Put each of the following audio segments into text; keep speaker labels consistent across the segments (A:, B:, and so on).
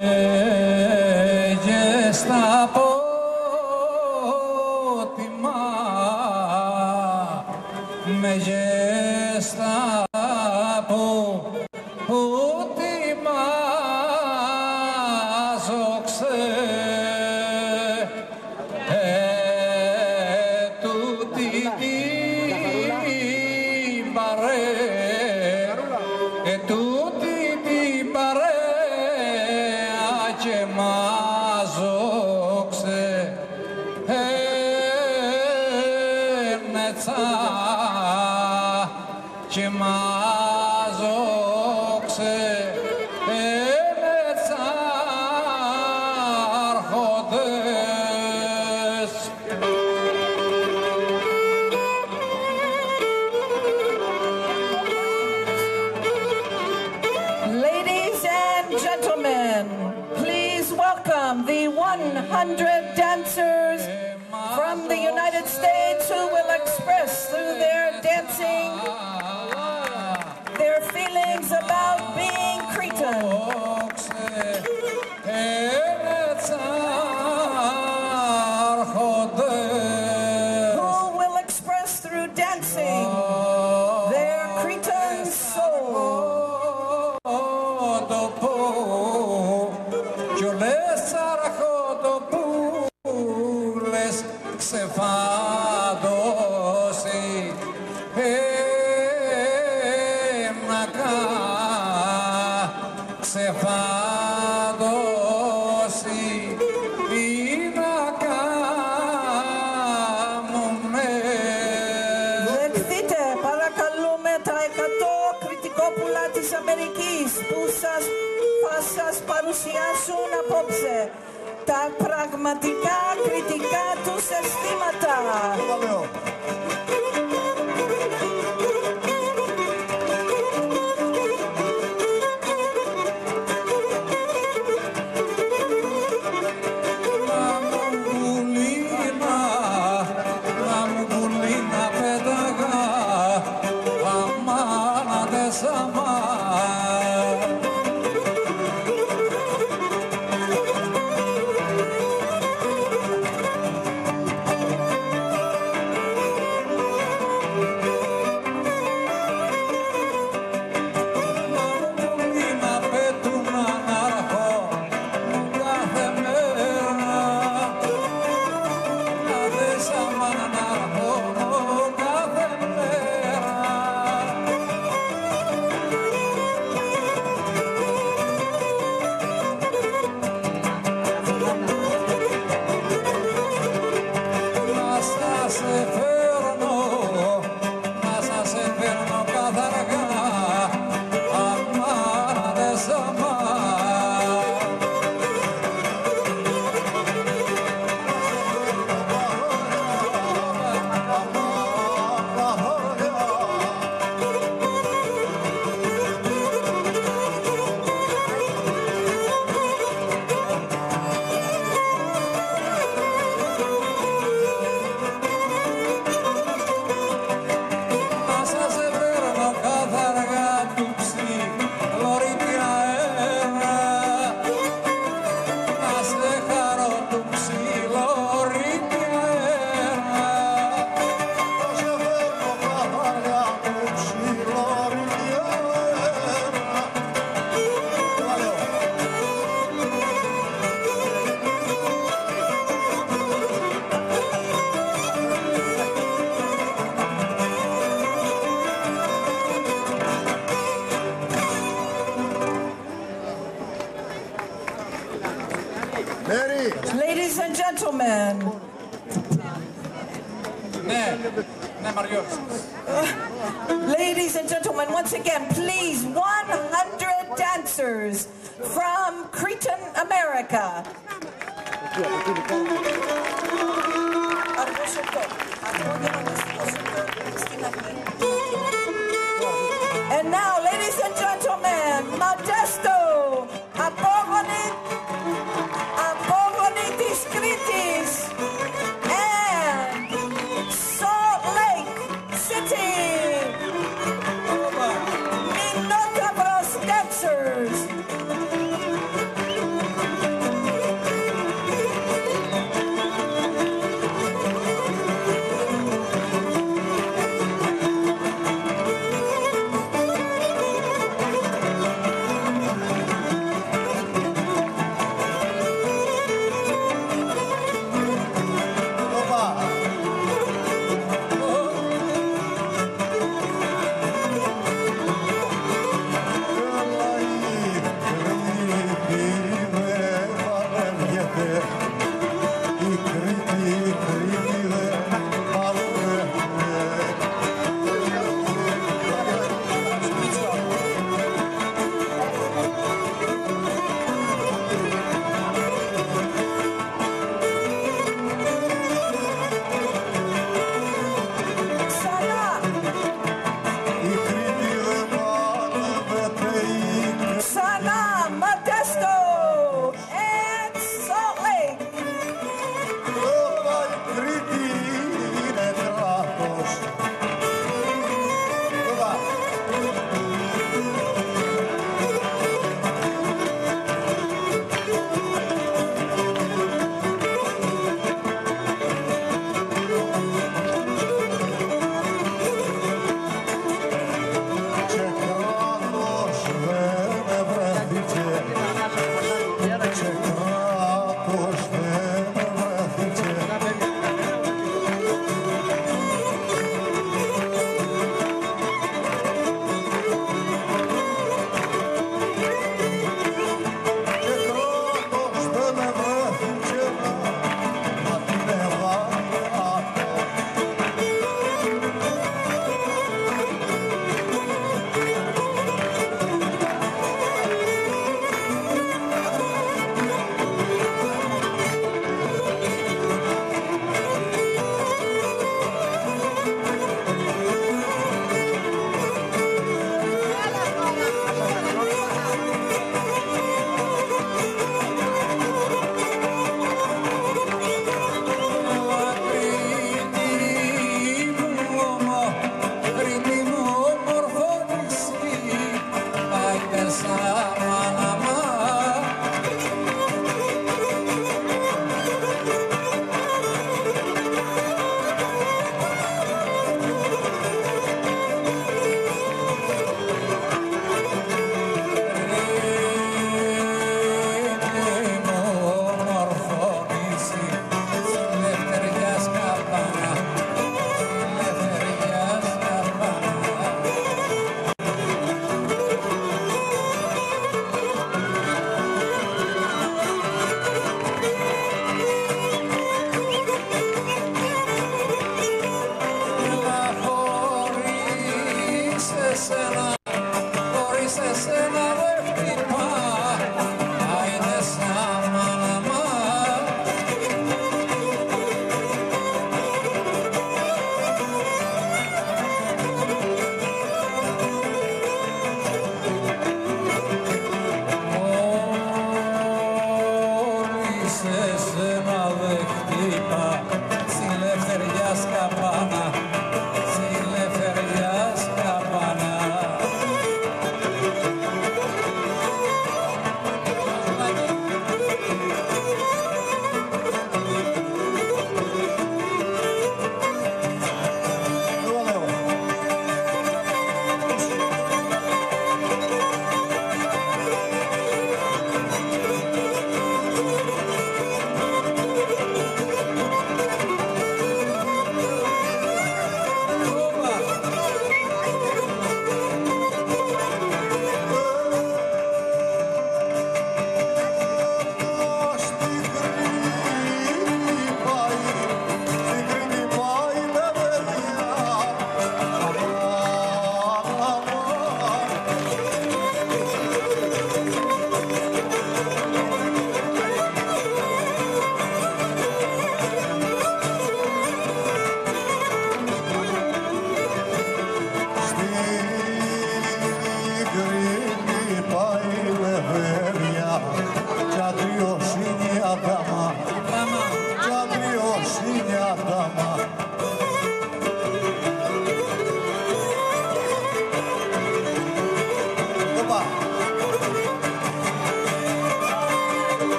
A: και
B: about being Cretan. Oh, some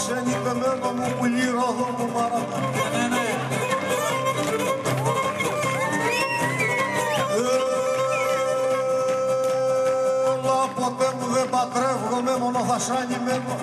C: Αχ, ξενικεμένο μου πουλί ρόδο μου μαράτα.
A: Ναι, ναι.
C: Έλα, ποτέ μου δεν πατρεύγομαι, μόνο θα σ' μένω.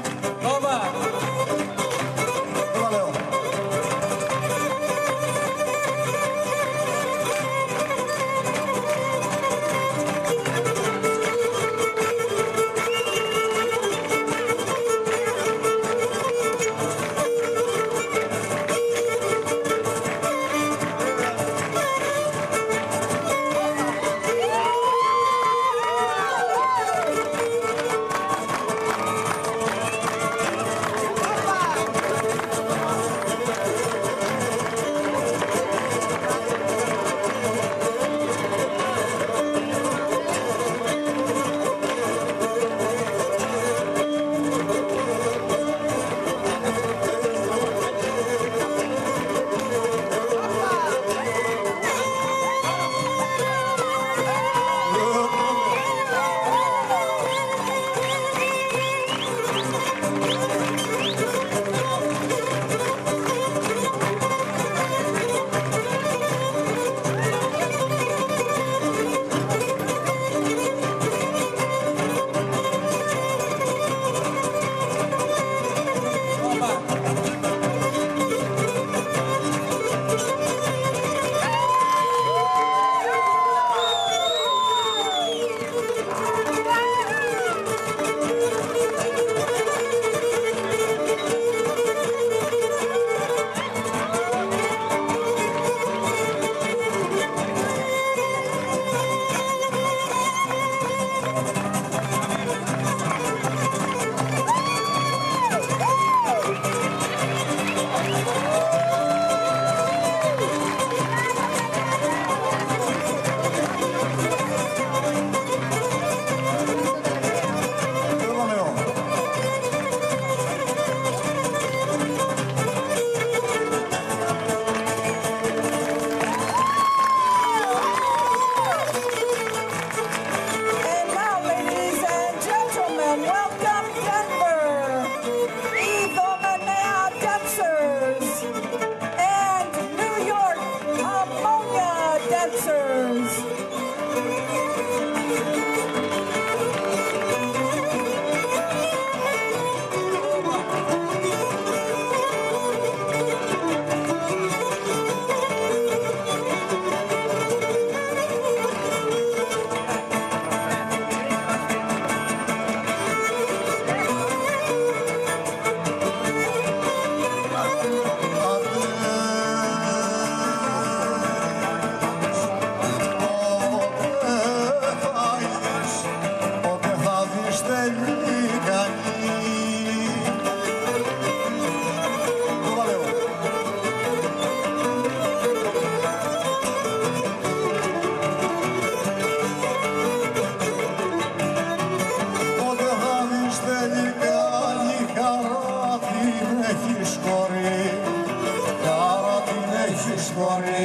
A: শেষ করে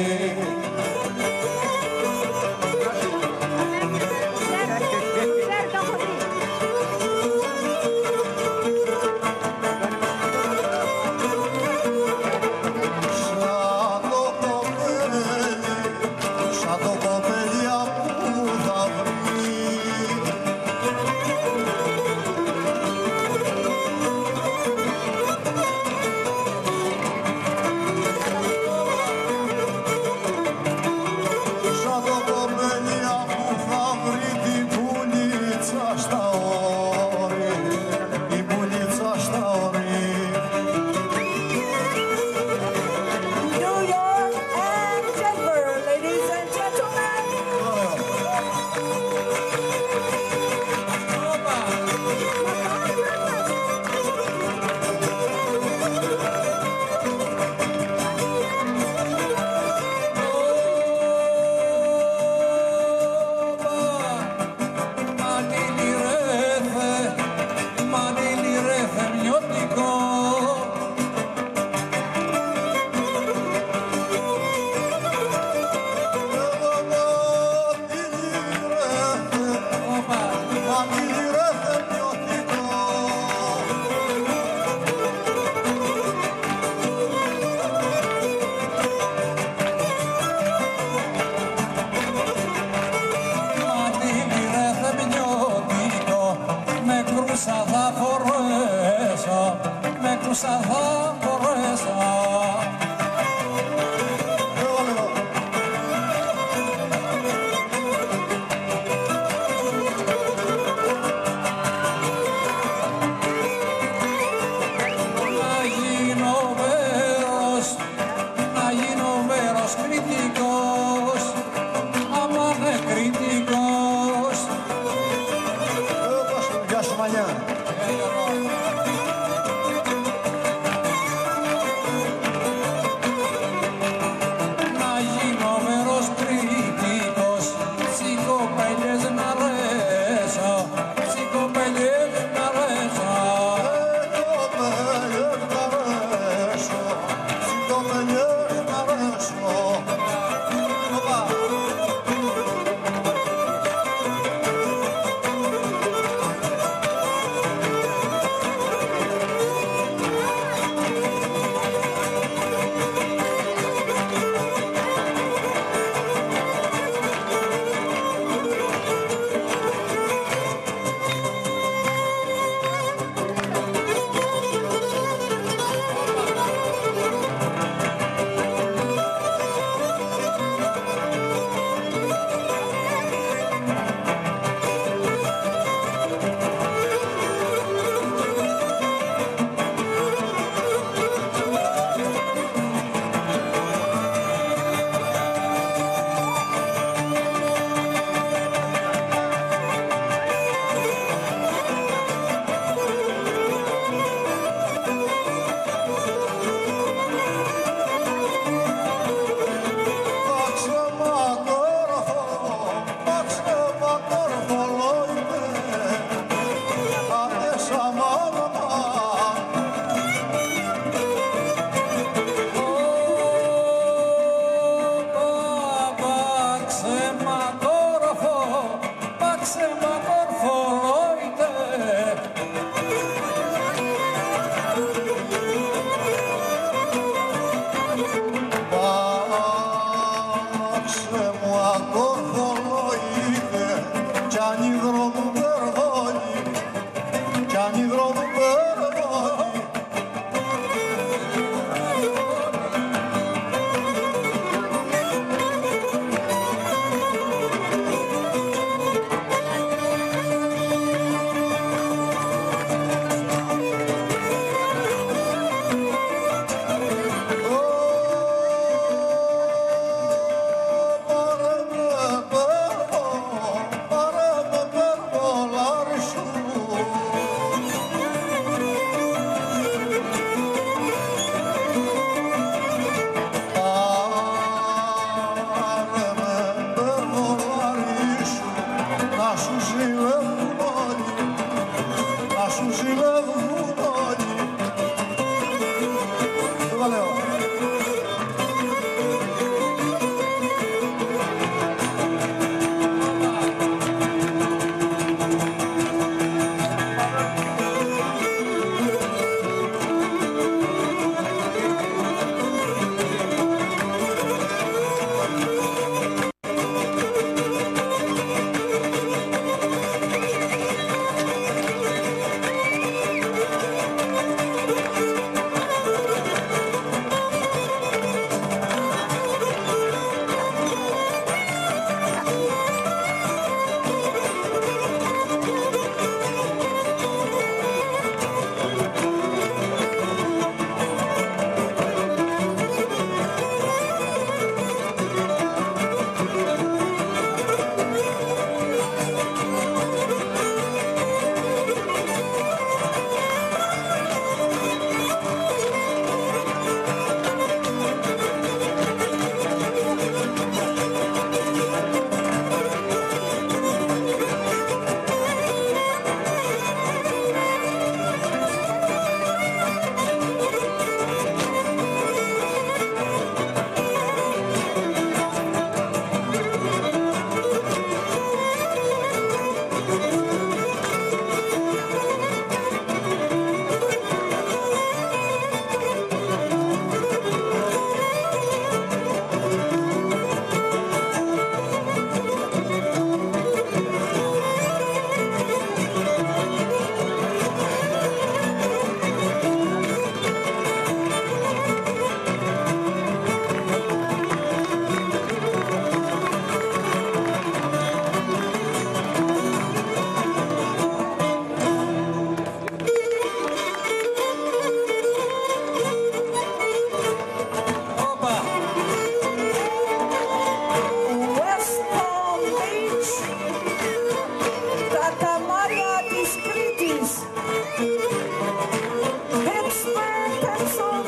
A: I'm sorry.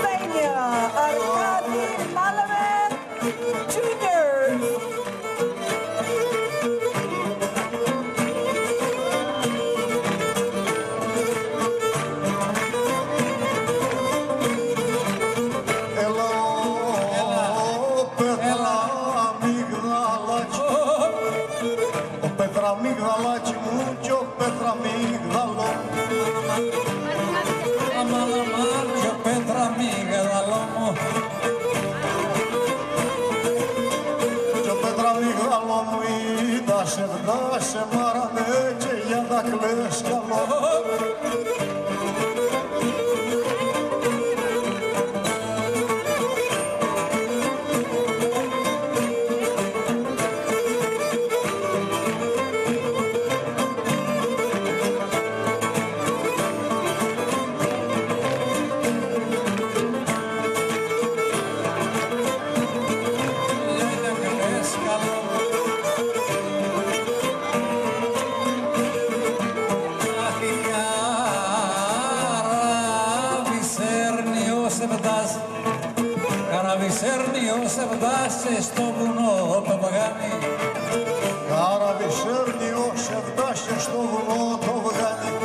A: Καραβισέρνιος φτάσει, καραβισέρνιος φτάσει στο βουνό το παγάνι.
C: Καραβισέρνιο σε φτάσει στο βουνό το βγάνει.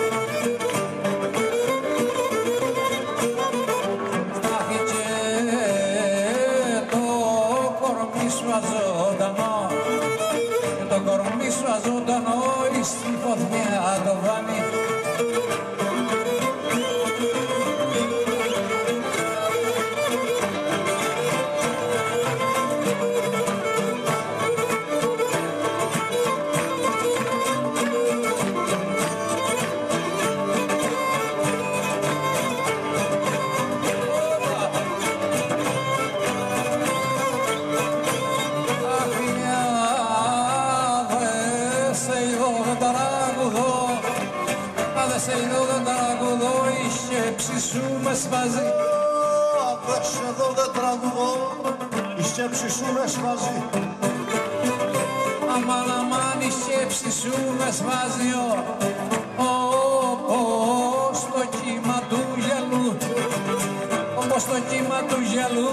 A: Η σκέψη σου με σβάζει. Αμάν, αμάν, η σκέψη σου με σβάζει, ο, όπως το κύμα του γυαλού, όπως το κύμα του γυαλού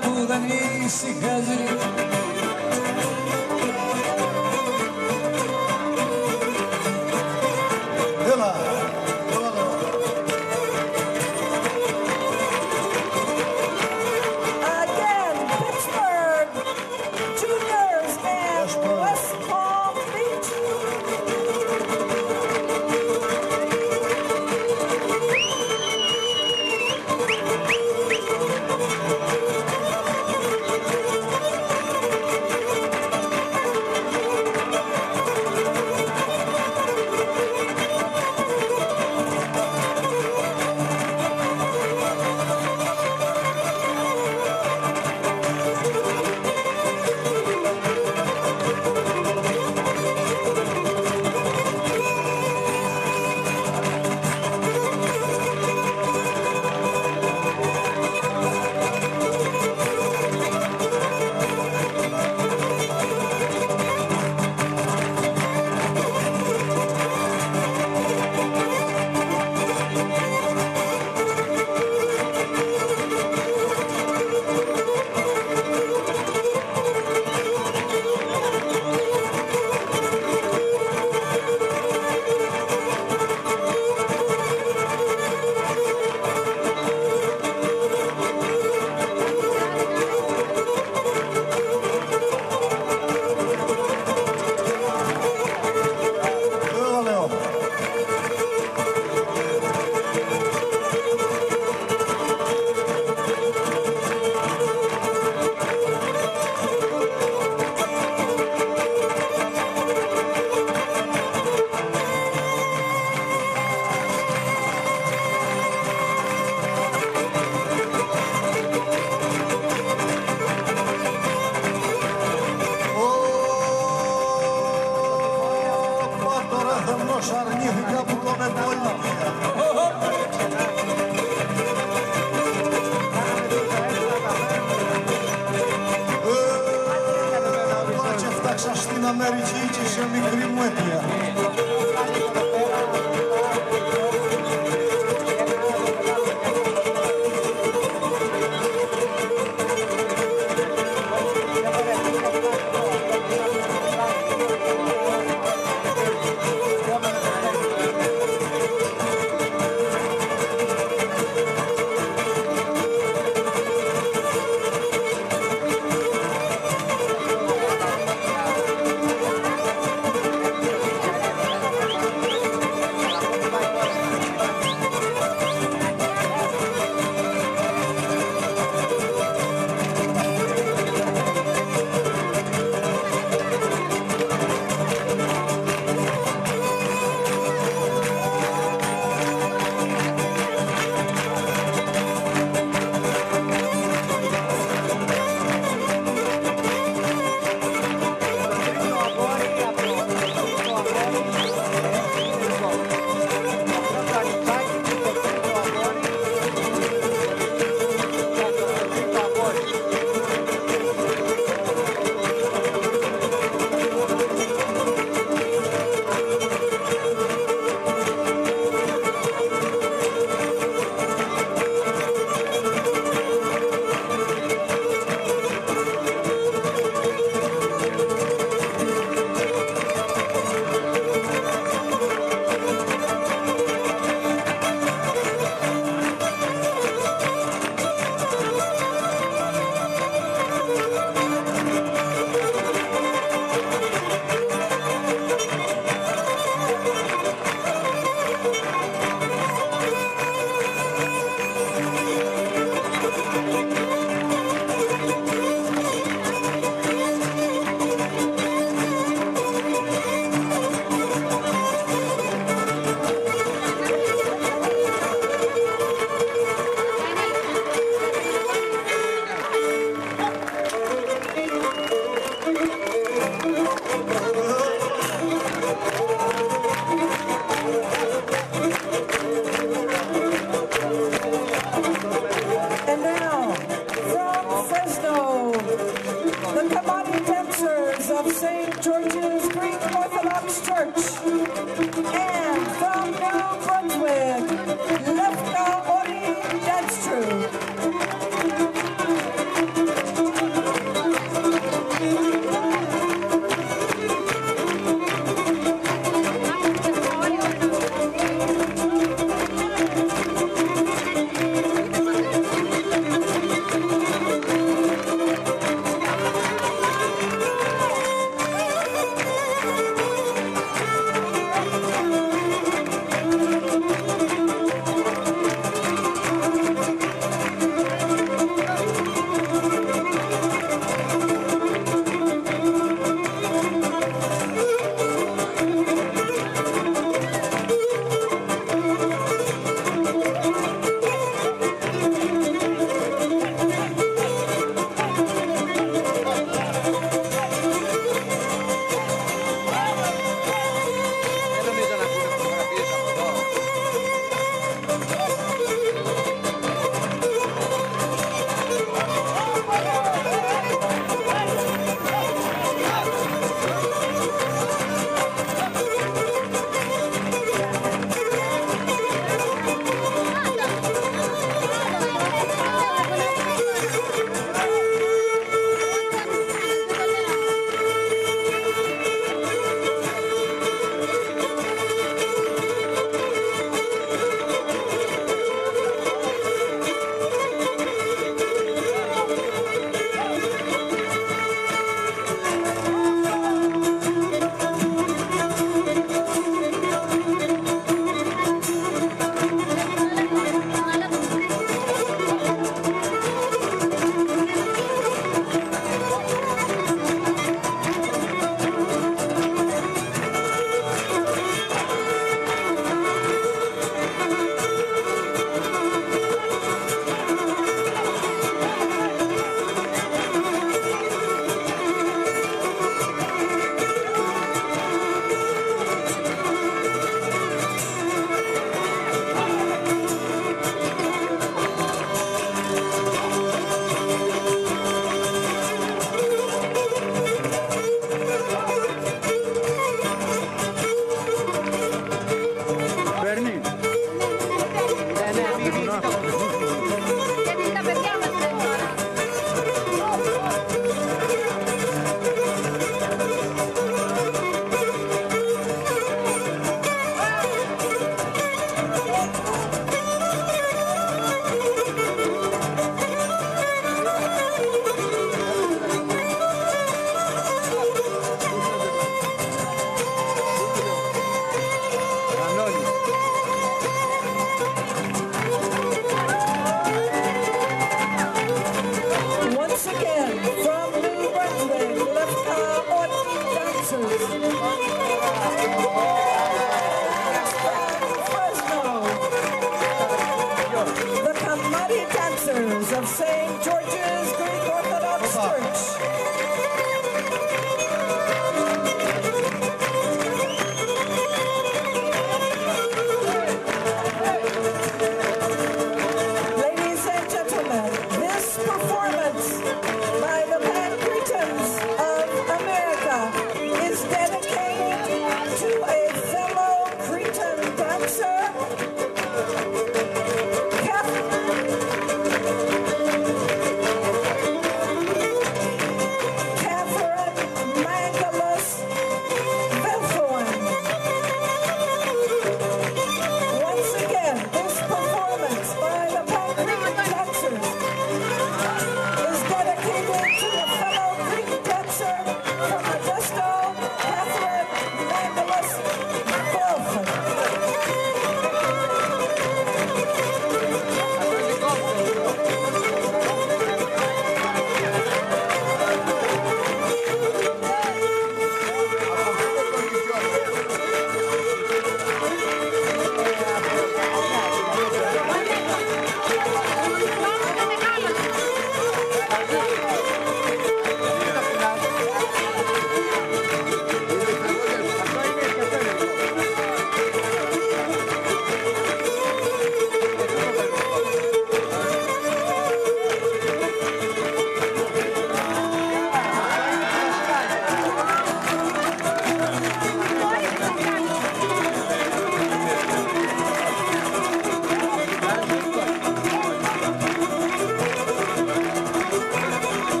A: που δεν ησυχάζει.
C: Τώρα και φτάξα στην Αμερική και σε μικρή μου αιτία.